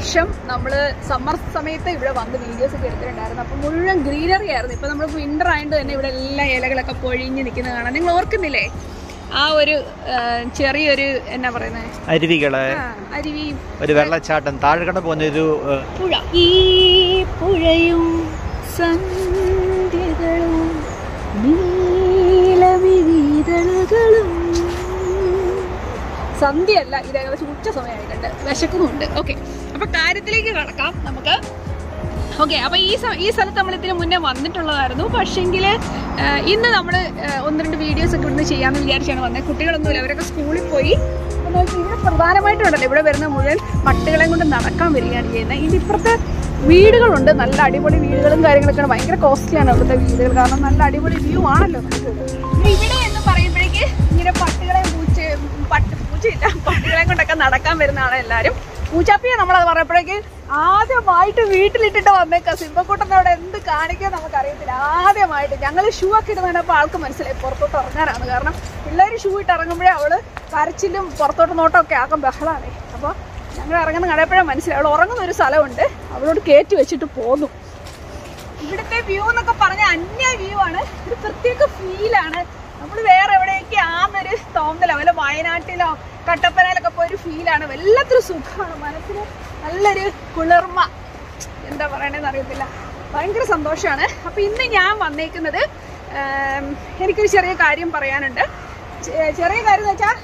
വർഷം നമ്മൾ സമ്മർ സമയത്ത് ഇവിടെ വന്ന് വീഡിയോസ് ഒക്കെ എടുത്തിട്ടുണ്ടായിരുന്നു. അപ്പം മുഴുവൻ ഗ്രീനറി ആയിരുന്നു. ഇപ്പൊ നമ്മൾ വിന്റർ ആയതുകൊണ്ട് തന്നെ ഇവിടെ എല്ലാ ഇലകളൊക്കെ പൊഴിഞ്ഞ് നിൽക്കുന്നത് കാണാം. നിങ്ങൾ ഓർക്കുന്നില്ലേ? ആ ഒരു ചെറിയൊരു എന്നാ പറയുന്നത് അരുവികൾ. അരുവി. ഒരു വെള്ളച്ചാട്ടം. താഴെ കട പോകുന്ന ഒരു പുഴ. ഈ പുഴയും സന്ധ്യകളും നീലമിഴിതളുകളും സന്ധ്യയല്ല ഇത് ഏകദേശം ഉച്ച സമയമായിട്ടുണ്ട്. വിശക്കുന്നുണ്ട്. ഓക്കെ അപ്പൊ കാര്യത്തിലേക്ക് കടക്കാം നമുക്ക്. ഓക്കെ അപ്പൊ ഈ ഈ സ്ഥലത്ത് നമ്മൾ ഇതിന് മുന്നേ വന്നിട്ടുള്ളതായിരുന്നു. പക്ഷെങ്കിൽ ഇന്ന് നമ്മൾ ഒന്ന് രണ്ട് വീഡിയോസ് ഒക്കെ ഇവിടുന്ന് ചെയ്യാന്ന് വിചാരിച്ചാണ് വന്നത് കുട്ടികളൊന്നുമില്ല അവരൊക്കെ സ്കൂളിൽ പോയി. ഇവിടെ പ്രധാനമായിട്ടുണ്ടല്ലോ ഇവിടെ വരുന്ന മുഴുവൻ പട്ടികളെ കൊണ്ട് നടക്കാൻ വരികയാണ് ചെയ്യുന്നത്. ഇപ്പുറത്തെ വീടുകളുണ്ട്. നല്ല അടിപൊളി വീടുകളും കാര്യങ്ങളൊക്കെയാണ്. ഭയങ്കര കോസ്റ്റ്ലിയാണ് ഇവിടുത്തെ വീടുകൾ. കാരണം നല്ല അടിപൊളി വ്യൂ ആണല്ലോ. ഇവിടെ എന്ന് പറയുമ്പോഴേക്ക് ഇങ്ങനെ പട്ടികളെ പൂച്ച പട്ട് പൂച്ചയില്ല പട്ടികളെ കൊണ്ടൊക്കെ നടക്കാൻ വരുന്നതാണ് എല്ലാവരും. പൂച്ചാപ്പിയെ നമ്മളത് പറഞ്ഞപ്പോഴേക്ക് ആദ്യമായിട്ട് വീട്ടിലിട്ടിട്ട് വന്നേക്കാം. സിംഹക്കൂട്ടനോട് എന്ത് കാണിക്കാൻ നമുക്ക് അറിയത്തില്ല ആദ്യമായിട്ട് ഞങ്ങൾ ഷൂ ഒക്കെ ഇടുന്നതിനപ്പോൾ ആൾക്ക് മനസ്സിലായി പുറത്തോട്ട് ഇറങ്ങാനാണ്. കാരണം പിള്ളേർ ഷൂ ഇട്ട് ഇറങ്ങുമ്പോഴേ അവൾ കരച്ചിലും പുറത്തോട്ട് നോട്ടം ഒക്കെ ആക്കാൻ ബഹളാണ്. അപ്പോൾ ഞങ്ങൾ ഇറങ്ങുന്ന കണ്ടപ്പോഴേ മനസ്സിലായി. അവൾ ഉറങ്ങുന്ന ഒരു സ്ഥലമുണ്ട്. അവളോട് കയറ്റി വെച്ചിട്ട് പോന്നു ഇവിടുത്തെ വ്യൂ എന്നൊക്കെ പറഞ്ഞ അന്യ വ്യൂ ആണ്. ഒരു പ്രത്യേക ഫീലാണ് നമ്മൾ വേറെ എവിടെയൊക്കെ ആന്നൊരു തോന്നലോ. അല്ലെ വയനാട്ടിലോ കട്ടപ്പനയിലൊക്കെ പോയൊരു ഫീലാണ് വല്ലാത്തൊരു സുഖമാണ്. മനസ്സിന് നല്ലൊരു കുളിർമ. എന്താ പറയണേന്ന് അറിയത്തില്ല. ഭയങ്കര സന്തോഷമാണ്. അപ്പൊ ഇന്ന് ഞാൻ വന്നേക്കുന്നത് എനിക്കൊരു ചെറിയ കാര്യം പറയാനുണ്ട്. ചെറിയ കാര്യം എന്ന് വെച്ചാൽ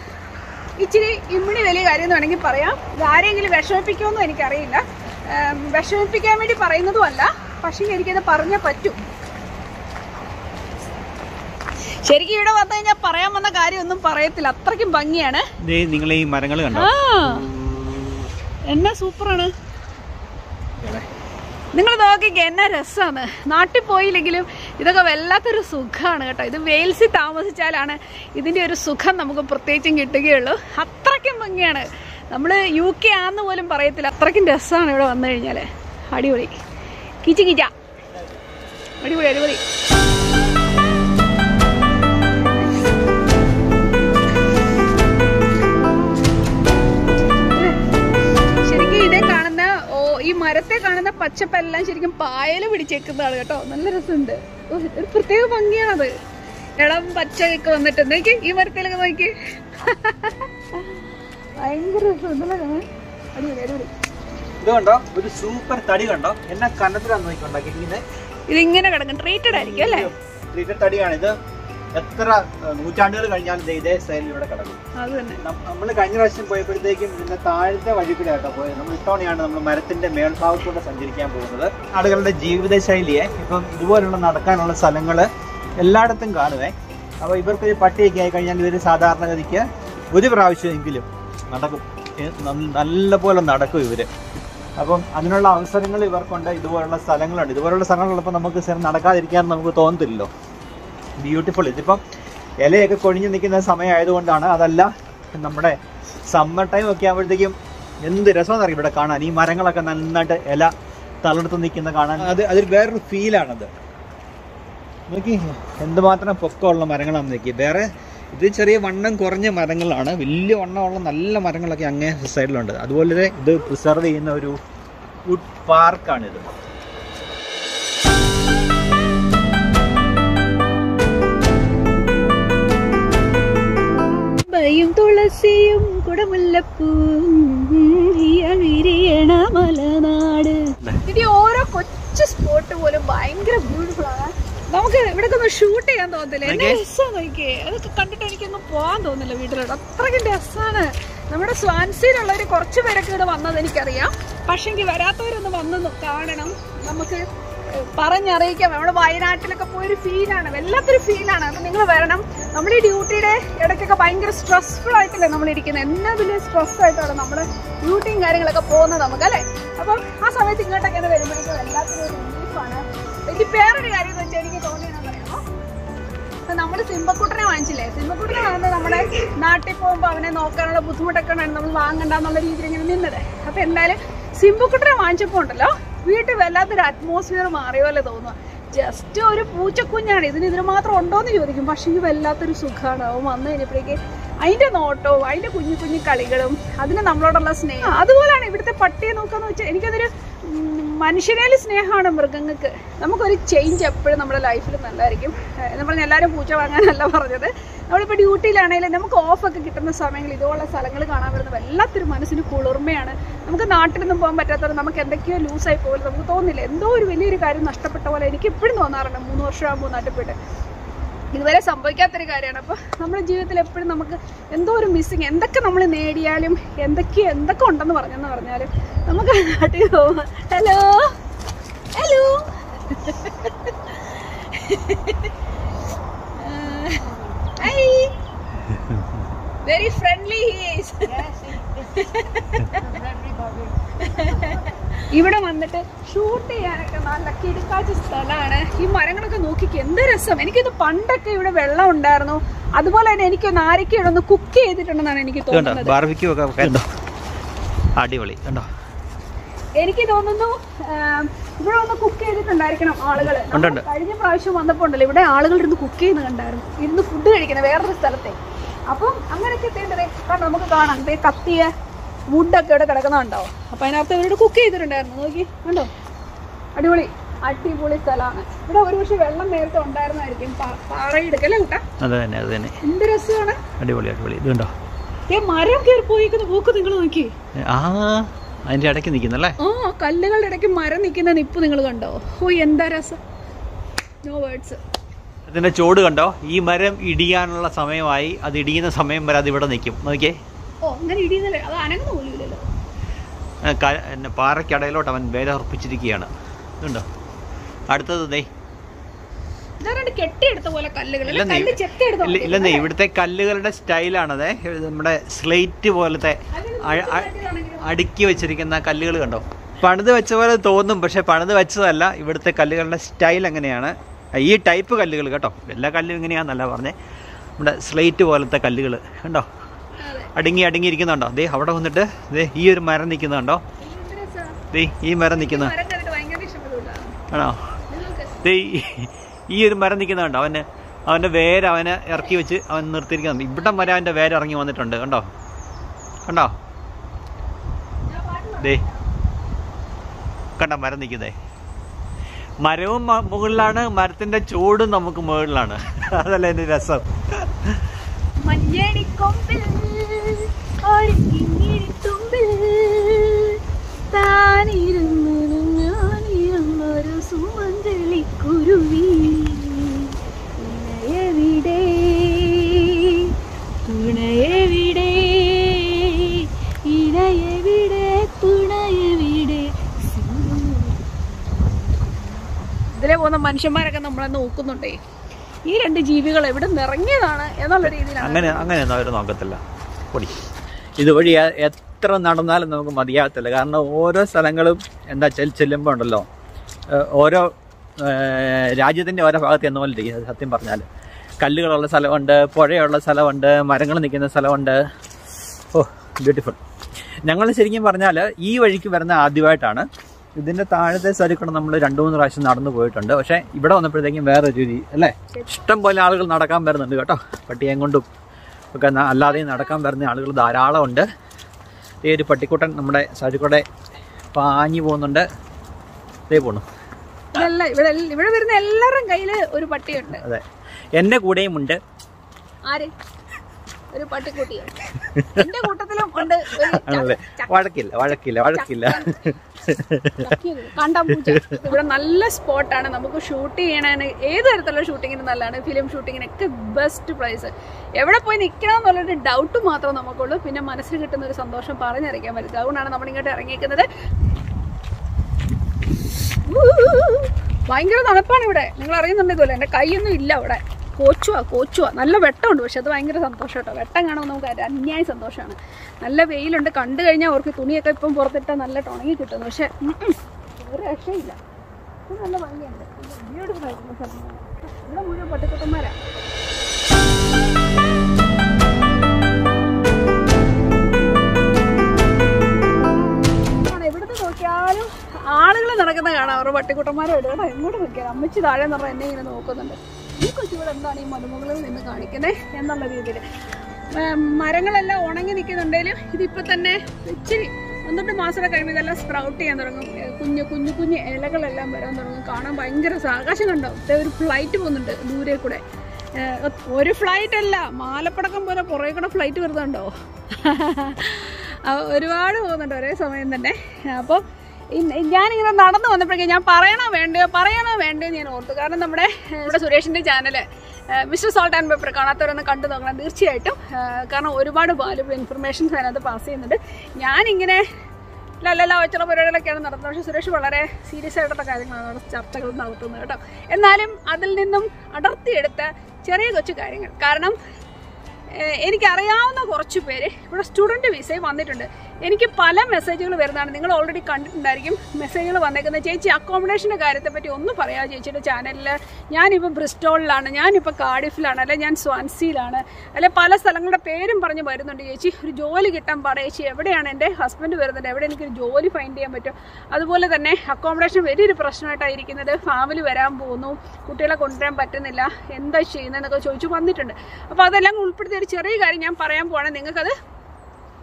ഇച്ചിരി ഇമ്മിണി വലിയ കാര്യം എന്ന് വേണമെങ്കിൽ പറയാം. ആരെങ്കിലും വിഷമിപ്പിക്കുമെന്നും എനിക്കറിയില്ല. വിഷമിപ്പിക്കാൻ വേണ്ടി പറയുന്നതുമല്ല. പക്ഷേ എനിക്കത് പറഞ്ഞേ പറ്റൂ. ശരിക്കും ഇവിടെ വന്നു കഴിഞ്ഞാൽ പറയാൻ വന്ന കാര്യം ഒന്നും പറയത്തില്ല. അത്രയ്ക്കും ഭംഗിയാണ്. നിങ്ങൾ ഈ മരങ്ങൾ കണ്ടോ? എന്നാ സൂപ്പറാണ്. നിങ്ങൾ നോക്കിക്ക എന്നാ രസമാണ് നാട്ടിൽ പോയില്ലെങ്കിലും ഇതൊക്കെ വല്ലാത്തൊരു സുഖമാണ് കേട്ടോ. ഇത് വെയിൽസിൽ താമസിച്ചാലാണ് ഇതിന്റെ ഒരു സുഖം നമുക്ക് പ്രത്യേകിച്ചും കിട്ടുകയുള്ളൂ. അത്രയ്ക്കും ഭംഗിയാണ്. നമ്മൾ യു കെ ആന്ന് പോലും പറയത്തില്ല. അത്രയ്ക്കും രസമാണ് ഇവിടെ വന്നു കഴിഞ്ഞാൽ അടിപൊളി. കിച്ച കിച്ച. അടിപൊളി അടിപൊളി. മരത്തെ കാണുന്ന പച്ചപ്പെല്ലാം ശരിക്കും പായൽ പിടിച്ചേക്കുന്നതാണ് കേട്ടോ. നല്ല രസമുണ്ട്. ഒരു പ്രത്യേക ഭംഗിയാണത്. ഇളം പച്ചയൊക്കെ വന്നിട്ട്. നോക്കി ഈ മരത്തിലൊക്കെ നോക്കി. ഭയങ്കര രസമുണ്ടല്ലേ കാണാൻ? അടിപൊളി അടിപൊളി. ഇത് കണ്ടോ? ഒരു സൂപ്പർ തടി കണ്ടോ? എന്നാ കനത്തിലാണ് നോക്കിക്കൊണ്ടാക്കിയിരിക്കുന്നത് ഇതിങ്ങനെ കിടക്കും. ട്രീറ്റഡ് ആയിരിക്കും അല്ലേ? ട്രീറ്റഡ് തടിയാണ് ഇത്. എത്ര നൂറ്റാണ്ടുകൾ കഴിഞ്ഞാലും ഇതേ സ്റ്റൈലിൽ ഇവിടെ കിടക്കും. നമ്മൾ കഴിഞ്ഞ പ്രാവശ്യം പോയപ്പോഴത്തേക്കും ഇതിന്റെ താഴത്തെ വഴി കൂടെ ആട്ടോ പോയത്. നമ്മൾ ഇത്തവണയാണ് നമ്മൾ മരത്തിന്റെ മേൽഭാഗത്തൂടെ സഞ്ചരിക്കാൻ പോകുന്നത്. ആളുകളുടെ ജീവിത ശൈലിയെ ഇപ്പം ഇതുപോലുള്ള നടക്കാനുള്ള സ്ഥലങ്ങൾ എല്ലായിടത്തും കാണുവേ. അപ്പോൾ ഇവർക്ക് പട്ടിയൊക്കെ ആയി കഴിഞ്ഞാൽ ഇവർ സാധാരണഗതിക്ക് ഒരു പ്രാവശ്യമെങ്കിലും നടക്കും. നല്ല പോലെ നല്ലപോലെ നടക്കും ഇവർ. അപ്പം അതിനുള്ള അവസരങ്ങൾ ഇവർക്കുണ്ട്. ഇതുപോലുള്ള സ്ഥലങ്ങളുണ്ട്. ഇതുപോലുള്ള സ്ഥലങ്ങളുള്ളപ്പോൾ നമുക്ക് നടക്കാതിരിക്കാൻ നമുക്ക് തോന്നത്തില്ലല്ലോ. ബ്യൂട്ടിഫുൾ ഇതിപ്പം ഇലയൊക്കെ കൊഴിഞ്ഞു നിൽക്കുന്ന സമയമായതുകൊണ്ടാണ് അതല്ല നമ്മുടെ സമ്മർ ടൈം ഒക്കെ ആകുമ്പോഴത്തേക്കും എന്ത് രസമെന്ന് അറിയാം ഇവിടെ കാണാൻ. ഈ മരങ്ങളൊക്കെ നന്നായിട്ട് ഇല തളർത്ത് നിൽക്കുന്ന കാണാൻ. അത് അതിൽ വേറൊരു ഫീലാണത് നോക്കി എന്തുമാത്രം പൊക്കമുള്ള മരങ്ങളാണ് നോക്കി. വേറെ ഇത് ചെറിയ വണ്ണം കുറഞ്ഞ മരങ്ങളാണ്. വലിയ വണ്ണമുള്ള നല്ല മരങ്ങളൊക്കെ അങ്ങേ സൈഡിലുണ്ട് അതുപോലെ ഇത് പ്രിസർവ് ചെയ്യുന്ന ഒരു വുഡ് പാർക്കാണിത് ബയും തുളസിയും കുടമുല്ലപ്പൂവും വിരിയണ മലനാട്. ഇനി ഓരോ കൊച്ചു സ്പോട്ട് പോലും ഭയങ്കര ബ്യൂട്ടിഫുൾ ആണ്. നമുക്ക് ഇവിടെ ഒന്ന് ഷൂട്ട് ചെയ്യാൻ തോന്നത്തില്ല. എന്നെ. രസം നോക്കിയേ. അതൊക്കെ കണ്ടിട്ട് എനിക്കൊന്നും പോകാൻ തോന്നില്ല വീട്ടിലോട്ട്. അത്രയ്ക്കും രസമാണ് നമ്മുടെ സ്വാൻസിയിലുള്ളവർ കുറച്ച് പേരൊക്കെ ഇവിടെ വന്നത് എനിക്കറിയാം. പക്ഷെങ്കിൽ വരാത്തവരൊന്ന് വന്ന് കാണണം. നമുക്ക് പറഞ്ഞറിയിക്കാം. നമ്മുടെ വയനാട്ടിലൊക്കെ പോയൊരു ഫീലാണ് വല്ലാത്തൊരു ഫീലാണ് അപ്പം നിങ്ങൾ വരണം. നമ്മൾ ഈ ഡ്യൂട്ടിയുടെ ഇടയ്ക്കൊക്കെ ഭയങ്കര സ്ട്രെസ്ഫുൾ ആയിട്ടല്ലേ നമ്മൾ ഇരിക്കുന്നത് എന്നാ വലിയ സ്ട്രെസ് ആയിട്ടാണ് നമ്മുടെ ഡ്യൂട്ടിയും കാര്യങ്ങളൊക്കെ പോകുന്നത് നമുക്ക് അല്ലേ? അപ്പം ആ സമയത്ത് ഇങ്ങോട്ടൊക്കെ വരുമ്പോഴേക്കും വല്ലാത്തൊരു റിലീഫാണ് എനിക്ക് വേറൊരു കാര്യം എന്ന് വെച്ചാൽ എനിക്ക് തോന്നിയെന്ന് പറയാമോ നമ്മൾ സിംബക്കുട്ടനെ വാങ്ങിച്ചില്ലേ? സിംബക്കുട്ടനെ വാങ്ങുന്നത് നമ്മുടെ നാട്ടിൽ പോകുമ്പോൾ അവനെ നോക്കാനുള്ള ബുദ്ധിമുട്ടൊക്കെ ഉണ്ടായിരുന്നു നമ്മൾ വാങ്ങണ്ടെന്നുള്ള രീതിയിൽ ഇങ്ങനെ നിന്നത്. അപ്പൊ എന്തായാലും സിംബക്കുട്ടനെ വാങ്ങിച്ചപ്പോ ഉണ്ടല്ലോ വീട്ടിൽ വല്ലാത്തൊരു അറ്റ്മോസ്ഫിയർ മാറിയ പോലെ തോന്നുക ജസ്റ്റ് ഒരു പൂച്ചക്കുഞ്ഞാണ്. ഇതിന് ഇതിന് മാത്രം ഉണ്ടോന്ന് ചോദിക്കും. പക്ഷേ ഇത് വല്ലാത്തൊരു സുഖമാണ് അവൻ വന്നു കഴിഞ്ഞപ്പോഴേക്ക് അതിന്റെ നോട്ടവും അതിന്റെ കുഞ്ഞു കുഞ്ഞു കളികളും അതിന് നമ്മളോടുള്ള സ്നേഹം. അതുപോലെയാണ് ഇവിടുത്തെ പട്ടിയെ നോക്കാന്ന് വെച്ചാൽ എനിക്കതൊരു മനുഷ്യനേൽ സ്നേഹമാണ് മൃഗങ്ങൾക്ക്. നമുക്കൊരു ചേഞ്ച് എപ്പോഴും നമ്മുടെ ലൈഫിൽ നല്ലതായിരിക്കും. എന്ന് നമ്മൾ എല്ലാവരും പൂച്ച വാങ്ങാനല്ല പറഞ്ഞത്. നമ്മളിപ്പോൾ ഡ്യൂട്ടിയിലാണെങ്കിലും നമുക്ക് ഓഫൊക്കെ കിട്ടുന്ന സമയങ്ങളിൽ ഇതുപോലുള്ള സ്ഥലങ്ങൾ കാണാൻ വരുന്നത് വല്ലാത്തൊരു മനസ്സിന് കുളിർമയാണ്. നമുക്ക് നാട്ടിലൊന്നും പോകാൻ പറ്റാത്തവർ നമുക്ക് എന്തൊക്കെയോ ലൂസായി പോലെ നമുക്ക് തോന്നില്ല എന്തോ ഒരു വലിയൊരു കാര്യം നഷ്ടപ്പെട്ട പോലെ എനിക്ക് എപ്പോഴും തോന്നാറുണ്ട്. മൂന്ന് വർഷമാകുമ്പോൾ നാട്ടിൽ പോയിട്ട്. ഇതുവരെ സംഭവിക്കാത്തൊരു കാര്യമാണ്. അപ്പോൾ നമ്മുടെ ജീവിതത്തിൽ എപ്പോഴും നമുക്ക് എന്തോ ഒരു മിസ്സിങ് എന്തൊക്കെ നമ്മൾ നേടിയാലും എന്തൊക്കെയോ എന്തൊക്കെ ഉണ്ടെന്ന് പറഞ്ഞെന്ന് പറഞ്ഞാലും നമുക്ക് നാട്ടിൽ ഹലോ ഹലോ ഇവിടെ വന്നിട്ട് ഷൂട്ട് ചെയ്യാനൊക്കെ നല്ല കിടക്കാച്ച സ്ഥലമാണ്. ഈ മരങ്ങളൊക്കെ നോക്കിക്ക് എന്ത് രസം. എനിക്കിത് പണ്ടൊക്കെ ഇവിടെ വെള്ളം ഉണ്ടായിരുന്നു. അതുപോലെ തന്നെ എനിക്ക് നാരയ്ക്ക ഒന്ന് കുക്ക് ചെയ്തിട്ടുണ്ടെന്നാണ് എനിക്ക് കണ്ടോ? തോന്നുന്നത്. ഒക്കെ കണ്ടോ? അടിപൊളി. കണ്ടോ? എനിക്ക് തോന്നുന്നു ഇവിടെ ഒന്ന് കുക്ക് ചെയ്തിട്ടുണ്ടായിരിക്കണം ആളുകൾ. കഴിഞ്ഞ പ്രാവശ്യം വന്നപ്പോൾ ഉണ്ടല്ലോ ഇവിടെ ആളുകൾ ഇരുന്ന് കുക്ക് ചെയ്യുന്നത് കണ്ടായിരുന്നു ഇരുന്ന് ഫുഡ് കഴിക്കുന്നത് വേറൊരു സ്ഥലത്തെ. അപ്പം അങ്ങനെയൊക്കെ കാരണം നമുക്ക് കാണാം. ദേ കത്തിയ വുഡൊക്കെ ഇവിടെ കിടക്കുന്നുണ്ടാവും അപ്പൊ അതിനകത്ത് ഇവരോട് കുക്ക് ചെയ്തിട്ടുണ്ടായിരുന്നു. നോക്കി കണ്ടോ? അടിപൊളി അടിപൊളി സ്ഥലമാണ്. ഇവിടെ ഒരു പക്ഷെ വെള്ളം നേരത്തെ ഉണ്ടായിരുന്നായിരിക്കും. പാറയെടുക്കല്ലേ കൂട്ടാ? അത് തന്നെ അത് തന്നെ. എന്ത് രസമാണ്. അടിപൊളി അടിപൊളി. ഇത് കണ്ടോ? ഏ മരം കയറി പോയിക്കുന്ന. പൂക്ക് നിങ്ങൾ നോക്കി. ആ അതിന്റെ ഇടയ്ക്ക് നിൽക്കുന്നല്ലേ ആ കല്ലുകളുടെ ഇടയ്ക്ക് മരം നിൽക്കുന്ന നിപ്പ് നിങ്ങൾ കണ്ടോ? ഓ എന്താ രസം. നോ വേർഡ്സ് അതിന്റെ ചോട് കണ്ടോ? ഈ മരം ഇടിയാനുള്ള സമയമായി. അത് ഇടിയുന്ന സമയം വരെ അത് ഇവിടെ നിൽക്കും. നോക്കിയേ. ഓ അങ്ങനെ ഇടിയുന്നല്ലേ? അത് അനങ്ങുന്ന പോലും ഇല്ലല്ലോ. ആ, എന്നെ പാറയ്ക്കടയിലോട്ട് അവൻ വേല അർപ്പിച്ചിരിക്കുകയാണ് ഇതുണ്ടോ? അടുത്തത് ദേ ഇല്ലെന്നേ ഇവിടുത്തെ കല്ലുകളുടെ സ്റ്റൈലാണത്. നമ്മുടെ സ്ലേറ്റ് പോലത്തെ അടുക്കി വെച്ചിരിക്കുന്ന കല്ലുകൾ കണ്ടോ? പണിത് വെച്ച പോലെ തോന്നും പക്ഷെ പണിത് വെച്ചതല്ല. ഇവിടുത്തെ കല്ലുകളുടെ സ്റ്റൈൽ അങ്ങനെയാണ് ഈ ടൈപ്പ് കല്ലുകൾ കേട്ടോ. എല്ലാ കല്ലും ഇങ്ങനെയാണെന്നല്ല പറഞ്ഞേ. നമ്മുടെ സ്ലേറ്റ് പോലത്തെ കല്ലുകൾ കണ്ടോ? അടുങ്ങി അടുങ്ങി ഇരിക്കുന്നുണ്ടോ ദേ അവിടെ വന്നിട്ട് ദേ ഈ ഒരു മരം നിൽക്കുന്നുണ്ടോ? ദേ ഈ മരം നിൽക്കുന്ന. ആണോ? ദേ ഈ- ഒരു മരം നിൽക്കുന്നുണ്ടോ? അവന് അവന്റെ വേര് അവനെ ഇറക്കി വെച്ച് അവൻ നിർത്തിയിരിക്കുന്നുണ്ട് ഇവിടെ വരെ അവന്റെ വേര് ഇറങ്ങി വന്നിട്ടുണ്ട്. കണ്ടോ? കണ്ടോ? ദേ. കണ്ട മരം നിൽക്കുന്നേ? മരവും മുകളിലാണ്. മരത്തിന്റെ ചൂടും നമുക്ക് മുകളിലാണ്. അതല്ല എന്റെ രസം. താനിരുന്നു ഇതിലെ പോകുന്ന മനുഷ്യന്മാരൊക്കെ നമ്മളെ നോക്കുന്നുണ്ടേ. ഈ രണ്ട് ജീവികൾ എവിടെ നിറങ്ങിയതാണ് എന്നുള്ള രീതിയിലാണ്. അങ്ങനെ അങ്ങനെയൊന്നും അവർ നോക്കത്തില്ല. പൊടി. ഇതുവഴി എത്ര നടന്നാലും നമുക്ക് മതിയാകത്തില്ല. കാരണം ഓരോ സ്ഥലങ്ങളും എന്താ ചെൽ ചെല്ലുമ്പോൾ ഉണ്ടല്ലോ. ഓരോ രാജ്യത്തിന്റെ ഓരോ ഭാഗത്ത് എന്ന പോലെ ഇരിക്കുക സത്യം പറഞ്ഞാൽ കല്ലുകളുള്ള സ്ഥലമുണ്ട് പുഴയുള്ള സ്ഥലമുണ്ട് മരങ്ങൾ നിൽക്കുന്ന സ്ഥലമുണ്ട്. ഓ ബ്യൂട്ടിഫുൾ ഞങ്ങൾ ശരിക്കും പറഞ്ഞാൽ ഈ വഴിക്ക് വരുന്ന ആദ്യമായിട്ടാണ് ഇതിന്റെ താഴത്തെ സൈഡിൽ നമ്മൾ രണ്ട് മൂന്ന് പ്രാവശ്യം നടന്നു പോയിട്ടുണ്ട്. പക്ഷേ ഇവിടെ വന്നപ്പോഴത്തേക്കും വേറെ രീതി അല്ലേ? ഇഷ്ടം പോലെ ആളുകൾ നടക്കാൻ വരുന്നുണ്ട് കേട്ടോ. പട്ടിയേം കൊണ്ടും ഒക്കെ അല്ലാതെയും നടക്കാൻ വരുന്ന ആളുകൾ ധാരാളമുണ്ട് ഈ ഒരു പട്ടിക്കുട്ടൻ നമ്മുടെ സാരിക്കൂടെ പാഞ്ഞു പോകുന്നുണ്ട്. ഇതേ പോണു. ഇവിടെ ഇവിടെ വരുന്ന എല്ലാവരുടെയും കയ്യിൽ ഒരു പട്ടിയുണ്ട്. അതെ. എന്റെ കൂടെയും ഉണ്ട്. ആര്? ഒരു പട്ടിക്കുട്ടിയാണ് എന്റെ കൂട്ടത്തിലും ഉണ്ട് വഴക്കില്ല വഴക്കില്ല വഴക്കില്ല. കാണ്ടാമ്പൂച്ച ഇവിടെ നല്ല സ്പോട്ടാണ്. നമുക്ക് ഷൂട്ട് ചെയ്യാനാണ് ഏത് തരത്തിലുള്ള ഷൂട്ടിങ്ങിന് നല്ലതാണ്? ഫിലിം ഷൂട്ടിങ്ങിനൊക്കെ ബെസ്റ്റ് പ്ലേസ് എവിടെ പോയി നിൽക്കണം എന്നുള്ളൊരു ഡൗട്ട് മാത്രം നമുക്കുള്ളൂ. പിന്നെ മനസ്സിൽ കിട്ടുന്ന ഒരു സന്തോഷം പറഞ്ഞറിയിക്കാൻ പറ്റില്ല. അതുകൊണ്ടാണ് നമ്മൾ ഇങ്ങോട്ട് ഇറങ്ങിയിരിക്കുന്നത് ഭയങ്കര തണുപ്പാണ് ഇവിടെ. നിങ്ങൾ അറിയുന്നുണ്ട് ഇതുപോലെ? എന്റെ കൈയൊന്നും ഇല്ല അവിടെ. കോച്ചുവാ കോച്ചുവാ. നല്ല വെട്ടമുണ്ട് പക്ഷെ അത് ഭയങ്കര സന്തോഷം കേട്ടോ. വെട്ടം കാണുമ്പോൾ നമുക്ക് അന്യായ സന്തോഷമാണ്. നല്ല വെയിലുണ്ട്. കണ്ടു കഴിഞ്ഞാൽ അവർക്ക് തുണിയൊക്കെ ഇപ്പം പുറത്തിട്ടാൽ നല്ല ഉണങ്ങി കിട്ടുന്നു. പക്ഷെ ഒരു രക്ഷയില്ല. നല്ല ഭംഗിയുണ്ട്. ഇവിടെ മുഴുവൻ പട്ടിക്കുട്ടന്മാരാണ് നോക്കിയാലും ആളുകൾ നടക്കുന്ന കാണാം. അവരുടെ പട്ടിക്കുട്ടന്മാരെ കേട്ടോ എങ്ങോട്ട് നോക്കിയാലും അമ്മച്ചി താഴെ എന്ന് എന്നെ ഇങ്ങനെ നോക്കുന്നുണ്ട്. ഈ കൊച്ചുകൂടെ എന്താണ് ഈ മരുമകളിൽ നിന്ന് കാണിക്കുന്നത് എന്നുള്ള രീതിയിൽ മരങ്ങളെല്ലാം ഉണങ്ങി നിൽക്കുന്നുണ്ടെങ്കിലും ഇതിപ്പോൾ തന്നെ ഇച്ചിരി ഒന്നിട്ട് മാസമൊക്കെ കഴിയുമ്പോൾ ഇതെല്ലാം സ്പ്രൗട്ട് ചെയ്യാൻ തുടങ്ങും. കുഞ്ഞു കുഞ്ഞു കുഞ്ഞു ഇലകളെല്ലാം വരാൻ തുടങ്ങും. കാണാൻ ഭയങ്കര ആകാശം കണ്ടോ? ഒരു ഫ്ലൈറ്റ് പോകുന്നുണ്ട് ദൂരെ കൂടെ. ഒരു ഫ്ലൈറ്റ് അല്ല മാലപ്പടക്കം പോലെ പുറകെ കൂടെ ഫ്ലൈറ്റ് വരുന്നുണ്ടോ? ഒരുപാട് പോകുന്നുണ്ട് ഒരേ സമയം തന്നെ. അപ്പോൾ ഞാനിങ്ങനെ നടന്നു വന്നപ്പോഴേക്കും ഞാൻ പറയണോ വേണ്ടയോ പറയണോ വേണ്ടയോ ഞാൻ ഓർത്തു. കാരണം നമ്മുടെ നമ്മുടെ സുരേഷിന്റെ channel mister salt and pepper കാണാത്തവരൊന്ന് കണ്ടു നോക്കണം തീർച്ചയായിട്ടും. കാരണം ഒരുപാട് വാല്യൂബിൾ ഇൻഫർമേഷൻസ് അതിനകത്ത് പാസ് ചെയ്യുന്നുണ്ട്. ഞാനിങ്ങനെ ലല്ലല്ല വെച്ചുള്ള പരിപാടികളൊക്കെയാണ് നടത്തുന്നത്. പക്ഷേ സുരേഷ് വളരെ സീരിയസ് ആയിട്ടുള്ള കാര്യങ്ങളാണ് ചർച്ചകൾ നടത്തുന്നത് കേട്ടോ. എന്നാലും അതിൽ നിന്നും അടർത്തിയെടുത്ത ചെറിയ കൊച്ചു കാര്യങ്ങൾ. കാരണം എനിക്കറിയാവുന്ന കുറച്ച് പേര് ഇവിടെ സ്റ്റുഡന്റ് വിസയിൽ വന്നിട്ടുണ്ട്. എനിക്ക് പല മെസ്സേജുകൾ വരുന്നതാണ്. നിങ്ങൾ ഓൾറെഡി കണ്ടിട്ടുണ്ടായിരിക്കും മെസ്സേജുകൾ വന്നേക്കുന്നത്. ചേച്ചി അക്കോമഡേഷന്റെ കാര്യത്തെപ്പറ്റി ഒന്ന് പറയാം ചേച്ചിയുടെ ചാനലിൽ ഞാനിപ്പോൾ ബ്രിസ്റ്റോളിലാണ് ഞാനിപ്പോൾ കാർഡിഫിലാണ് അല്ലെ ഞാൻ സ്വാൻസിയിലാണ് അല്ലെ പല സ്ഥലങ്ങളുടെ പേരും പറഞ്ഞ് വരുന്നുണ്ട് ചേച്ചി. ഒരു ജോലി കിട്ടാൻ പാടെ ചേച്ചി. എവിടെയാണ് എന്റെ ഹസ്ബൻഡ് വരുന്നത്? എവിടെ എനിക്കൊരു ജോലി ഫൈൻഡ് ചെയ്യാൻ പറ്റും? അതുപോലെ തന്നെ അക്കോമഡേഷൻ വലിയൊരു പ്രശ്നമായിട്ടായിരിക്കുന്നത്. ഫാമിലി വരാൻ പോകുന്നു. കുട്ടികളെ കൊണ്ടുവരാൻ പറ്റുന്നില്ല. എന്താ ചെയ്യുന്നതെന്നൊക്കെ ചോദിച്ചു വന്നിട്ടുണ്ട്. അപ്പോൾ അതെല്ലാം ഉൾപ്പെടുത്തിയ ഒരു ചെറിയ കാര്യം ഞാൻ പറയാൻ പോവാണെങ്കിൽ നിങ്ങൾക്കത്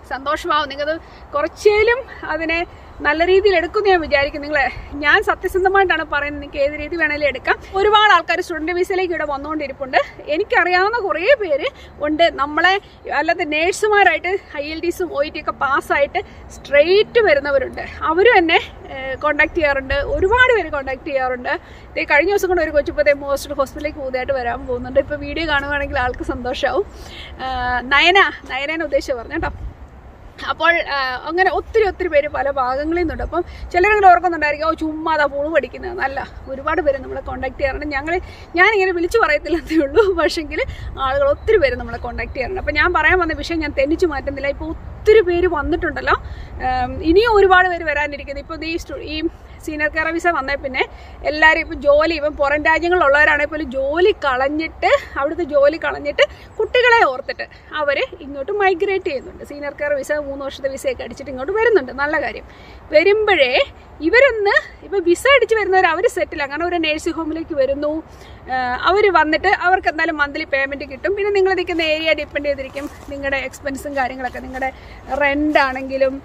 സന്തോഷമാവും. നിങ്ങൾക്കത് കുറച്ചേലും അതിനെ നല്ല രീതിയിൽ എടുക്കും ഞാൻ വിചാരിക്കും നിങ്ങൾ ഞാൻ സത്യസന്ധമായിട്ടാണ് പറയുന്നത്. നിങ്ങൾക്ക് ഏത് രീതി വേണേലും എടുക്കാം. ഒരുപാട് ആൾക്കാർ സ്റ്റുഡന്റ് വിസയിലേക്ക് ഇവിടെ വന്നുകൊണ്ടിരിപ്പുണ്ട്. എനിക്കറിയാവുന്ന കുറേ പേര് ഉണ്ട്. നമ്മളെ അല്ലാതെ നേഴ്സുമാരായിട്ട് ഐ എൽ ഡിസും ഒ ടി ഒക്കെ പാസ്സായിട്ട് സ്ട്രെയിറ്റ് വരുന്നവരുണ്ട്. അവരും എന്നെ കോണ്ടാക്ട് ചെയ്യാറുണ്ട്. ഒരുപാട് പേര് കോണ്ടാക്ട് ചെയ്യാറുണ്ട്. ഇതേ കഴിഞ്ഞ ദിവസം കൊണ്ട് ഒരു കൊച്ചുപ്പത്തെ മോസ്റ്റ് ഹോസ്പിറ്റലിലേക്ക് പുതിയതായിട്ട് വരാൻ പോകുന്നുണ്ട്. ഇപ്പോൾ വീഡിയോ കാണുവാണെങ്കിൽ ആൾക്ക് സന്തോഷമാവും നയന നയനേനെ ഉദ്ദേശിച്ച് പറഞ്ഞു കേട്ടോ. അപ്പോൾ അങ്ങനെ ഒത്തിരി ഒത്തിരി പേര് പല ഭാഗങ്ങളിൽ നിന്നുണ്ട്. അപ്പം ചിലരെങ്കിലും ഓർക്കുന്നുണ്ടായിരിക്കും ഓ ചുമ്മാ അതാ പുളു പഠിക്കുന്നത്. നല്ല ഒരുപാട് പേര് നമ്മളെ കോൺടാക്ട് ചെയ്യാറുണ്ട്. ഞങ്ങൾ ഞാനിങ്ങനെ വിളിച്ചു പറയത്തില്ലെന്നേ ഉള്ളൂ. പക്ഷെങ്കിൽ ആളുകൾ ഒത്തിരി പേര് നമ്മളെ കോൺടാക്ട് ചെയ്യാറുണ്ട്. അപ്പം ഞാൻ പറയാൻ വന്ന വിഷയം ഞാൻ തെന്നിച്ചു മാറ്റുന്നില്ല. ഇപ്പോൾ ഒത്തിരി പേര് വന്നിട്ടുണ്ടല്ലോ. ഇനിയും ഒരുപാട് പേര് വരാനിരിക്കുന്നത് ഇപ്പോൾ ഈ ഈ സീനിയർ കെയർ വിസ വന്നേ പിന്നെ എല്ലാവരും ഇപ്പം ജോലി ഇപ്പം പുറം രാജ്യങ്ങളിലുള്ളവരാണെങ്കിൽ പോലും ജോലി കളഞ്ഞിട്ട് അവിടുത്തെ ജോലി കളഞ്ഞിട്ട് കുട്ടികളെ ഓർത്തിട്ട് അവർ ഇങ്ങോട്ട് മൈഗ്രേറ്റ് ചെയ്യുന്നുണ്ട്. സീനിയർ കെയർ വിസ മൂന്ന് വർഷത്തെ വിസയൊക്കെ അടിച്ചിട്ട് ഇങ്ങോട്ട് വരുന്നുണ്ട്. നല്ല കാര്യം. വരുമ്പോഴേ ഇവരൊന്ന് ഇപ്പം വിസ അടിച്ച് വരുന്നവർ അവർ സെറ്റിലാണ് കാരണം ഒരു നേഴ്സിംഗ് ഹോമിലേക്ക് വരുന്നു. അവർ വന്നിട്ട് അവർക്ക് എന്തായാലും മന്ത്ലി പേയ്മെന്റ് കിട്ടും. പിന്നെ നിങ്ങൾ നിൽക്കുന്ന ഏരിയ ഡിപ്പെൻഡ് ചെയ്തിരിക്കും. നിങ്ങളുടെ എക്സ്പെൻസും കാര്യങ്ങളൊക്കെ. നിങ്ങളുടെ റെന്റ് ആണെങ്കിലും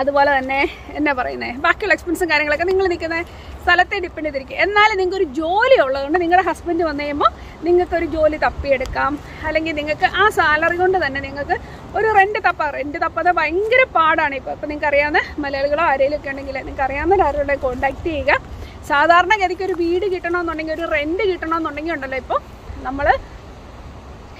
അതുപോലെ തന്നെ എന്നാ പറയുന്നത് ബാക്കിയുള്ള എക്സ്പെൻസും കാര്യങ്ങളൊക്കെ നിങ്ങൾ നിൽക്കുന്ന സ്ഥലത്തെ ഡിപ്പെൻഡ് ചെയ്തിരിക്കും. എന്നാലും നിങ്ങൾക്ക് ഒരു ജോലി ഉള്ളതുകൊണ്ട് നിങ്ങളുടെ ഹസ്ബൻഡ് വന്നു കഴിയുമ്പോൾ നിങ്ങൾക്കൊരു ജോലി തപ്പിയെടുക്കാം. അല്ലെങ്കിൽ നിങ്ങൾക്ക് ആ സാലറി കൊണ്ട് തന്നെ നിങ്ങൾക്ക് ഒരു റെന്റ് തപ്പ റെന്റ് തപ്പാതെ ഭയങ്കര പാടാണ് ഇപ്പോൾ ഇപ്പോൾ നിങ്ങൾക്ക് അറിയാവുന്ന മലയാളികളോ ആരെങ്കിലും ഒക്കെ ഉണ്ടെങ്കിൽ നിങ്ങൾക്ക് അറിയാവുന്ന ആരോടെ കോൺടാക്ട് ചെയ്യുക. സാധാരണഗതിക്ക് ഒരു വീട് കിട്ടണമെന്നുണ്ടെങ്കിൽ ഒരു റെന്റ് കിട്ടണമെന്നുണ്ടെങ്കിൽ ഉണ്ടല്ലോ ഇപ്പോൾ നമ്മൾ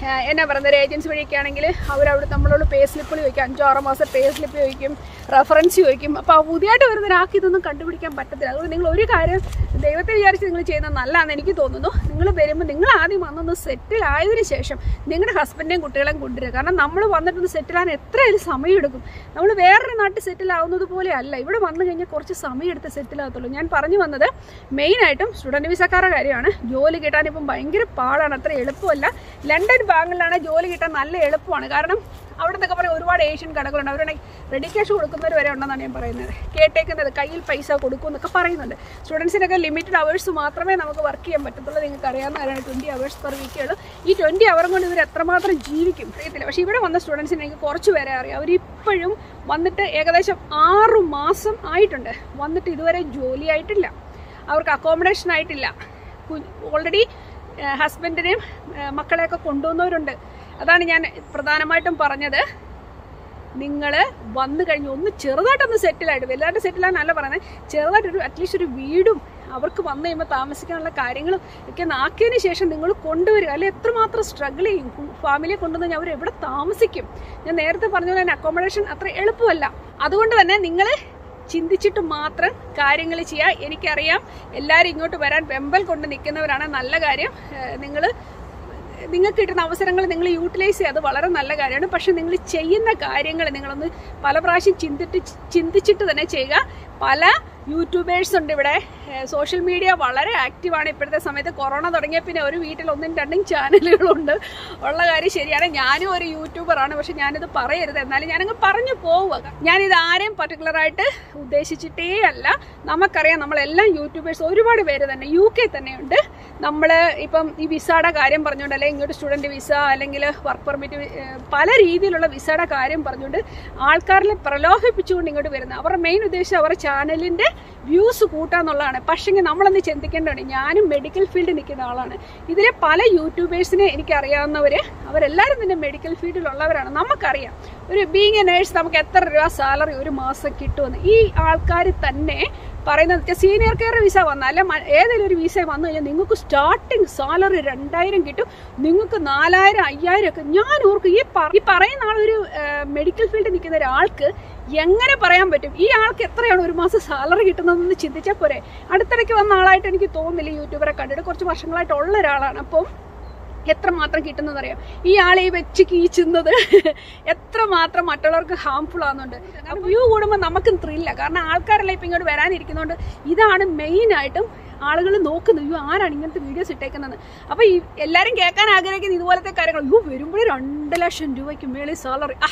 എന്നാ പറയുന്നത് ഒരു ഏജൻസി വഴിയൊക്കെ ആണെങ്കിൽ അവരവിടെ നമ്മളോട് പേ സ്ലിപ്പിൽ ചോദിക്കും. അഞ്ചോ ആറോ മാസം പേ സ്ലിപ്പ് ചോദിക്കും റെഫറൻസ് ചോദിക്കും. അപ്പോൾ ആ പുതിയതായിട്ട് വരുന്ന ഒരാൾക്ക് ഇതൊന്നും കണ്ടുപിടിക്കാൻ പറ്റത്തില്ല. അതുകൊണ്ട് നിങ്ങൾ ഒരു കാര്യം ദൈവത്തെ വിചാരിച്ച് നിങ്ങൾ ചെയ്യുന്നത് നല്ലതാണെന്ന് എനിക്ക് തോന്നുന്നു. നിങ്ങൾ വരുമ്പോൾ നിങ്ങൾ ആദ്യം വന്നൊന്ന് സെറ്റിൽ ആയതിനു ശേഷം നിങ്ങളുടെ ഹസ്ബൻഡേയും കുട്ടികളെയും കൊണ്ടുവരിക. കാരണം നമ്മൾ വന്നിട്ടൊന്ന് സെറ്റിൽ ആകാൻ സമയം എടുക്കും. നമ്മൾ വേറൊരു നാട്ടിൽ സെറ്റിൽ ആവുന്നത് പോലെ അല്ല. ഇവിടെ വന്നു കഴിഞ്ഞാൽ കുറച്ച് സമയം എടുത്ത് സെറ്റിൽ ആകത്തുള്ളൂ. ഞാൻ പറഞ്ഞു വന്നത് മെയിനായിട്ടും സ്റ്റുഡന്റ് വിസക്കാരുടെ കാര്യമാണ്. ജോലി കിട്ടാനിപ്പം ഭയങ്കര പാടാണ്. അത്ര എളുപ്പമല്ല. ലണ്ടൻ ബാങ്കിലാണ് ജോലി കിട്ടാൻ നല്ല എളുപ്പമാണ്. കാരണം അവിടെ നിന്നൊക്കെ പറയാം ഒരുപാട് ഏഷ്യൻ കടകളുണ്ട്. അവരുടെ റെഡി ക്യാഷ് കൊടുക്കുന്നവർ വരെ ഉണ്ടെന്നാണ് ഞാൻ പറയുന്നത്. കേട്ടേക്കുന്നത് കയ്യിൽ പൈസ കൊടുക്കും എന്നൊക്കെ പറയുന്നുണ്ട്. സ്റ്റുഡൻസിനൊക്കെ ലിമിറ്റഡ് അവേഴ്സ് മാത്രമേ നമുക്ക് വർക്ക് ചെയ്യാൻ പറ്റത്തുള്ളൂ. നിങ്ങൾക്ക് അറിയാവുന്ന കാര്യമാണ് ട്വന്റി അവേഴ്സ് പെർ വീക്കേ ഉള്ളൂ ഈ ട്വന്റി അവർ കൊണ്ട് ഇവർ എത്രമാത്രം ജീവിക്കും? അറിയത്തില്ല. പക്ഷേ ഇവിടെ വന്ന സ്റ്റുഡൻസിനെ എനിക്ക് കുറച്ച് പേരെ അറിയാം. അവരിപ്പോഴും വന്നിട്ട് ഏകദേശം ആറു മാസം ആയിട്ടുണ്ട്. വന്നിട്ട് ഇതുവരെ ജോലിയായിട്ടില്ല അവർക്ക് അക്കോമഡേഷൻ ആയിട്ടില്ല. ഓൾറെഡി ഹസ്ബൻഡിനെയും മക്കളെയൊക്കെ കൊണ്ടുവന്നവരുണ്ട്. അതാണ് ഞാൻ പ്രധാനമായിട്ടും പറഞ്ഞത്. നിങ്ങൾ വന്നു കഴിഞ്ഞ് ഒന്ന് ചെറുതായിട്ടൊന്ന് സെറ്റിലായിട്ട് വലുതായിട്ട് സെറ്റിലാണെന്നല്ല പറയുന്നത്. ചെറുതായിട്ടൊരു അറ്റ്ലീസ്റ്റ് ഒരു വീടും അവർക്ക് വന്നു കഴിയുമ്പോൾ താമസിക്കാനുള്ള കാര്യങ്ങളും ഒക്കെ നാക്കിയതിന് ശേഷം നിങ്ങൾ കൊണ്ടുവരിക. അല്ലെ എത്രമാത്രം സ്ട്രഗിൾ ചെയ്യും. ഫാമിലിയെ കൊണ്ടുവന്ന് അവർ എവിടെ താമസിക്കും? ഞാൻ നേരത്തെ പറഞ്ഞ പോലെ തന്നെ അക്കോമഡേഷൻ അത്ര എളുപ്പമല്ല. അതുകൊണ്ട് തന്നെ നിങ്ങൾ ചിന്തിച്ചിട്ട് മാത്രം കാര്യങ്ങൾ ചെയ്യുക എനിക്കറിയാം എല്ലാവരും ഇങ്ങോട്ട് വരാൻ വെമ്പൽ കൊണ്ട് നിൽക്കുന്നവരാണ്. നല്ല കാര്യം. നിങ്ങൾ നിങ്ങൾക്ക് കിട്ടുന്ന അവസരങ്ങൾ നിങ്ങൾ യൂട്ടിലൈസ് ചെയ്യുക. അത് വളരെ നല്ല കാര്യമാണ്. പക്ഷെ നിങ്ങൾ ചെയ്യുന്ന കാര്യങ്ങൾ നിങ്ങളൊന്ന് പല പ്രാവശ്യം ചിന്തിട്ട് ചിന്തിച്ചിട്ട് തന്നെ ചെയ്യുക. പല യൂട്യൂബേഴ്സ് ഉണ്ട് ഇവിടെ. സോഷ്യൽ മീഡിയ വളരെ ആക്റ്റീവാണ് ഇപ്പോഴത്തെ സമയത്ത്. കൊറോണ തുടങ്ങിയ പിന്നെ ഒരു വീട്ടിൽ ഒന്നും രണ്ടും ചാനലുകളുണ്ട് ഉള്ള കാര്യം ശരിയാണ്. ഞാനും ഒരു യൂട്യൂബറാണ് പക്ഷെ ഞാനിത് പറയരുത്. എന്നാലും ഞാനങ്ങ് പറഞ്ഞു പോവുക. ഞാനിത് ആരെയും പർട്ടിക്കുലറായിട്ട് ഉദ്ദേശിച്ചിട്ടേ അല്ല. നമുക്കറിയാം നമ്മളെല്ലാം യൂട്യൂബേഴ്സ് ഒരുപാട് പേര് തന്നെ യു കെ തന്നെയുണ്ട്. നമ്മൾ ഇപ്പം ഈ വിസയുടെ കാര്യം പറഞ്ഞുകൊണ്ട് അല്ലെങ്കിൽ ഇങ്ങോട്ട് സ്റ്റുഡന്റ് വിസ അല്ലെങ്കിൽ വർക്ക് പെർമിറ്റ് പല രീതിയിലുള്ള വിസയുടെ കാര്യം പറഞ്ഞുകൊണ്ട് ആൾക്കാരിൽ പ്രലോഭിപ്പിച്ചുകൊണ്ട് ഇങ്ങോട്ട് വരുന്നത്. അവരുടെ മെയിൻ ഉദ്ദേശം അവരുടെ ചാനലിന്റെ വ്യൂസ് കൂട്ടാന്നുള്ളതാണ്. പക്ഷേങ്കിൽ നമ്മളൊന്ന് ചിന്തിക്കേണ്ടതാണ്? ഞാനും മെഡിക്കൽ ഫീൽഡിൽ നിൽക്കുന്ന ആളാണ്. ഇതിലെ പല യൂട്യൂബേഴ്സിനെ എനിക്കറിയാവുന്നവർ അവരെല്ലാവരും തന്നെ മെഡിക്കൽ ഫീൽഡിലുള്ളവരാണ് നമുക്കറിയാം. ഒരു ബീങ് എ നേഴ്സ് നമുക്ക് എത്ര രൂപ സാലറി ഒരു മാസം കിട്ടുമെന്ന്. ഈ ആൾക്കാർ തന്നെ പറയുന്നത് സീനിയർ കെയർ വിസ വന്നാൽ ഏതെങ്കിലും ഒരു വിസ വന്നു കഴിഞ്ഞാൽ നിങ്ങൾക്ക് സ്റ്റാർട്ടിങ് സാലറി രണ്ടായിരം കിട്ടും. നിങ്ങൾക്ക് നാലായിരം അയ്യായിരം ഒക്കെ. ഞാൻ ഓർക്കും ഈ ഈ പറയുന്ന ആളൊരു മെഡിക്കൽ ഫീൽഡിൽ നിൽക്കുന്ന ഒരാൾക്ക് എങ്ങനെ പറയാൻ പറ്റും? ഈ ആൾക്ക് എത്രയാണ് ഒരു മാസം സാലറി കിട്ടുന്നതെന്ന് ചിന്തിച്ചാൽ പോരെ. അടുത്തിടയ്ക്ക് വന്ന ആളായിട്ട് എനിക്ക് തോന്നുന്നില്ല യൂട്യൂബറെ കണ്ടിട്ട്. കുറച്ച് വർഷങ്ങളായിട്ട് ഉള്ള ഒരാളാണ്. അപ്പം എത്രമാത്രം കിട്ടുന്നതറിയാം? ഈ ആളെ ഈ വെച്ച് കീച്ചുന്നത് എത്രമാത്രം മറ്റുള്ളവർക്ക് ഹാംഫുൾ ആകുന്നുണ്ട് വ്യൂ കൂടുമ്പോൾ നമുക്കും ത്രില്ല കാരണം ആൾക്കാരെല്ലാം ഇപ്പം ഇങ്ങോട്ട് വരാനിരിക്കുന്നതുകൊണ്ട് ഇതാണ് മെയിനായിട്ടും ആളുകൾ നോക്കുന്നത്. അയ്യോ ആരാണ് ഇങ്ങനത്തെ വീഡിയോസ് ഇട്ടേക്കുന്നത് അപ്പോൾ ഈ എല്ലാവരും കേൾക്കാൻ ആഗ്രഹിക്കുന്ന ഇതുപോലത്തെ കാര്യങ്ങൾ അയ്യോ വരുമ്പോഴേ രണ്ട് ലക്ഷം രൂപയ്ക്ക് മേളിൽ സാലറി ആ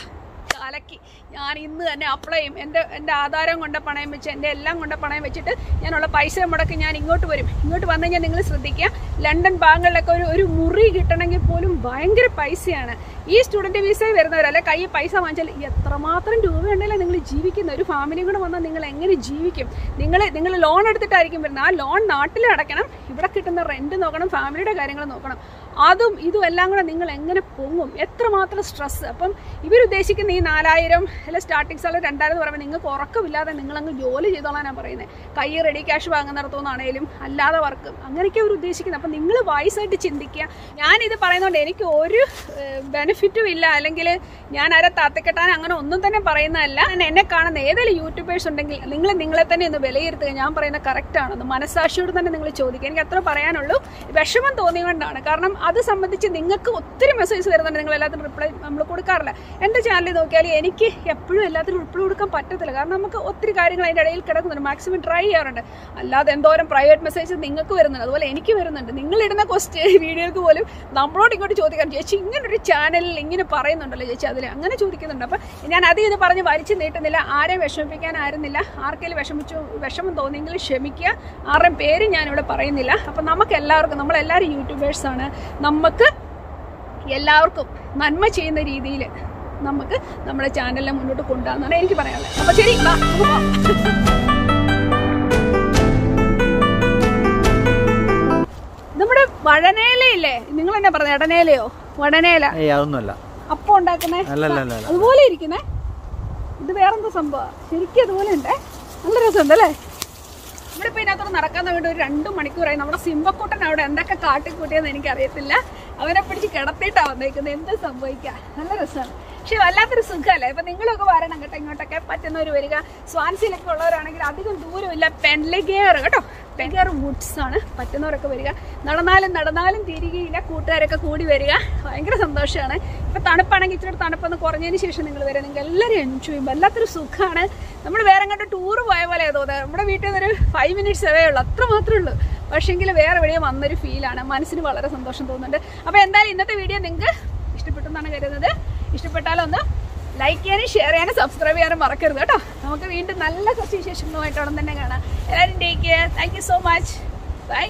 കലക്കി. ഞാൻ ഇന്ന് തന്നെ അപ്ലൈ ചെയ്യും എന്റെ എന്റെ ആധാരം കൊണ്ട പണയം വെച്ച് എന്റെ എല്ലാം കൊണ്ട പണയം വെച്ചിട്ട് ഞാനുള്ള പൈസ മുടക്കി ഞാൻ ഇങ്ങോട്ട് വരും. ഇങ്ങോട്ട് വന്നു കഴിഞ്ഞാൽ നിങ്ങൾ ശ്രദ്ധിക്കുക ലണ്ടൻ ബാങ്കുകളിലൊക്കെ ഒരു ഒരു മുറി കിട്ടണമെങ്കിൽ പോലും ഭയങ്കര പൈസയാണ്. ഈ സ്റ്റുഡന്റ് വിസ വരുന്നവരല്ലേ കൈ പൈസ വാങ്ങിച്ചാൽ എത്രമാത്രം രൂപ ഉണ്ടെങ്കിലും നിങ്ങൾ ജീവിക്കുന്ന? ഒരു ഫാമിലി കൂടെ വന്നാൽ നിങ്ങൾ എങ്ങനെ ജീവിക്കും? നിങ്ങൾ നിങ്ങൾ ലോൺ എടുത്തിട്ടായിരിക്കും വരുന്നത്. ആ ലോൺ നാട്ടിൽ അടയ്ക്കണം ഇവിടെ കിട്ടുന്ന റെന്റ് നോക്കണം ഫാമിലിയുടെ കാര്യങ്ങൾ നോക്കണം. അതും ഇതും എല്ലാം കൂടെ നിങ്ങൾ എങ്ങനെ പൊങ്ങും? എത്രമാത്രം സ്ട്രെസ് അപ്പം ഇവരുദ്ദേശിക്കുന്ന ഈ നാലായിരം അല്ലെ സ്റ്റാർട്ടിംഗ് സാലറി രണ്ടായിരം പറയുമ്പോൾ നിങ്ങൾക്ക് ഉറക്കമില്ലാതെ നിങ്ങളങ്ങ് ജോലി ചെയ്തോളാനാണ് പറയുന്നത് കൈ റെഡി ക്യാഷ് വാങ്ങുന്നിടത്തുനിന്നാണേലും അല്ലാതെ വർക്ക് അങ്ങനെയൊക്കെ അവർ ഉദ്ദേശിക്കുന്നത് അപ്പം നിങ്ങൾ വയസ്സായിട്ട് ചിന്തിക്കുക. ഞാനിത് പറയുന്നതുകൊണ്ട് എനിക്ക് ഒരു ബെനിഫിറ്റും ഇല്ല. അല്ലെങ്കിൽ ഞാൻ ആരെ താത്തക്കെട്ടാൻ അങ്ങനെ ഒന്നും തന്നെ പറയുന്നതല്ല. ഞാൻ എന്നെ കാണുന്ന ഏതെങ്കിലും യൂട്യൂബേഴ്സ് ഉണ്ടെങ്കിൽ നിങ്ങൾ നിങ്ങളെ തന്നെ ഒന്ന് വിലയിരുത്തുക. ഞാൻ പറയുന്നത് കറക്റ്റാണെന്ന് മനസ്സാക്ഷിയോട് തന്നെ നിങ്ങൾ ചോദിക്കുക. എനിക്ക് അത്ര പറയാനുള്ളൂ. വിഷമം തോന്നിയുകൊണ്ടാണ് കാരണം അത് സംബന്ധിച്ച് നിങ്ങൾക്ക് ഒത്തിരി മെസ്സേജ് വരുന്നുണ്ട്. നിങ്ങൾ എല്ലാത്തിനും റിപ്ലൈ നമ്മൾ കൊടുക്കാറില്ല എന്റെ ചാനലിൽ നോക്കിയാൽ എനിക്ക് എപ്പോഴും എല്ലാത്തിനും ഉൾപ്പെടെ കൊടുക്കാൻ പറ്റത്തില്ല. കാരണം നമുക്ക് ഒത്തിരി കാര്യങ്ങൾ അതിന്റെ ഇടയിൽ കിടക്കുന്നുണ്ട് മാക്സിമം ട്രൈ ചെയ്യാറുണ്ട്. അല്ലാതെ എന്തോരം പ്രൈവറ്റ് മെസ്സേജ് നിങ്ങൾക്ക് വരുന്നുണ്ട്. അതുപോലെ എനിക്ക് വരുന്നുണ്ട്. നിങ്ങൾ ഇടുന്ന ക്വസ്റ്റ്യൻ വീഡിയോക്ക് പോലും നമ്മളോട് ഇങ്ങോട്ട് ചോദിക്കാൻ ചേച്ചി ഇങ്ങനൊരു ചാനലിൽ ഇങ്ങനെ പറയുന്നുണ്ടല്ലോ ചേച്ചി. അതിൽ അങ്ങനെ ചോദിക്കുന്നുണ്ട്. അപ്പം ഞാൻ അത് ഇത് പറഞ്ഞ് വലിച്ചു നീട്ടുന്നില്ല. ആരെയും വിഷമിപ്പിക്കാനായിരുന്നില്ല ആർക്കെങ്കിലും വിഷമിച്ചു വിഷമം തോന്നിയെങ്കിൽ ക്ഷമിക്കുക. ആരുടെയും പേര് ഞാനിവിടെ പറയുന്നില്ല. അപ്പം നമുക്ക് എല്ലാവർക്കും നമ്മളെല്ലാവരും യൂട്യൂബേഴ്സാണ് നമുക്ക് എല്ലാവർക്കും നന്മ ചെയ്യുന്ന രീതിയിൽ നമുക്ക് നമ്മുടെ ചാനലിനെ മുന്നോട്ട് കൊണ്ടുപോകാന്നാണ് എനിക്ക് പറയാനുള്ളത്. അപ്പൊ ശരി വാ. നമ്മുടെ വഴനേലയില്ലേ നിങ്ങൾ എന്നാ പറഞ്ഞ ഇടനേലയോ വടനേല. അതൊന്നുമല്ല. അപ്പം ഉണ്ടാക്കുന്നേ? അതുപോലെ ഇരിക്കുന്നേ? ഇത് വേറെന്താ സംഭവം? ശരിക്കും അതുപോലെ ഉണ്ടേ? നല്ല രസം അല്ലേ ഇവിടെ ഇപ്പോൾ ഇതിനകത്തോട് നടക്കാൻ വേണ്ടി ഒരു രണ്ടു മണിക്കൂറായി. നമ്മുടെ സിംഹക്കൂട്ടൻ അവിടെ എന്തൊക്കെ കാട്ടിക്കൂട്ടിയെന്ന് എനിക്കറിയത്തില്ല. അവനെ പിടിച്ച് കിടത്തിയിട്ടാണ് വന്നേക്കുന്നത്. എന്ത് സംഭവിക്കുക നല്ല രസമാണ് പക്ഷെ വല്ലാത്തൊരു സുഖമല്ലേ ഇപ്പൊ നിങ്ങളൊക്കെ വരണം കേട്ടോ ഇങ്ങോട്ടൊക്കെ. പറ്റുന്നവർ വരിക. സ്വാൻസിലൊക്കെ ഉള്ളവരാണെങ്കിൽ അധികം ദൂരമില്ല. പെൻലഗേർ കേട്ടോ. പെൻലഗേർ വുഡ്സ് ആണ്. പറ്റുന്നവരൊക്കെ വരിക. നടന്നാലും നടന്നാലും തിരികെയില്ല. കൂട്ടുകാരൊക്കെ കൂടി വരിക. ഭയങ്കര സന്തോഷമാണ്. ഇപ്പൊ തണുപ്പാണെങ്കിൽ ഇച്ചിരി തണുപ്പൊന്ന് കുറഞ്ഞതിന് ശേഷം നിങ്ങൾ വരെ നിങ്ങൾ എല്ലാവരും എൻജോയ് ചെയ്യും വല്ലാത്തൊരു സുഖമാണ്. നമ്മൾ വേറെ അങ്ങോട്ട് ടൂർ പോയ പോലെ തോന്നുന്നത് നമ്മുടെ വീട്ടിൽ നിന്ന് ഒരു ഫൈവ് മിനിറ്റ്സ് അവേ ഉള്ളൂ. അത്ര മാത്രമേ ഉള്ളൂ. പക്ഷേങ്കിൽ വേറെ എവിടെയും വന്നൊരു ഫീലാണ് മനസ്സിന് വളരെ സന്തോഷം തോന്നുന്നുണ്ട്. അപ്പോൾ എന്തായാലും ഇന്നത്തെ വീഡിയോ നിങ്ങൾക്ക് ഇഷ്ടപ്പെട്ടെന്നാണ് കരുതുന്നത്. ഇഷ്ടപ്പെട്ടാലൊന്ന് ലൈക്ക് ചെയ്യാനും ഷെയർ ചെയ്യാനും സബ്സ്ക്രൈബ് ചെയ്യാനും മറക്കരുത് കേട്ടോ. നമുക്ക് വീണ്ടും നല്ല കുറച്ച് വിശേഷങ്ങളുമായിട്ട് ഉടൻ തന്നെ കാണാം. എല്ലാവരും take care thank you so much bye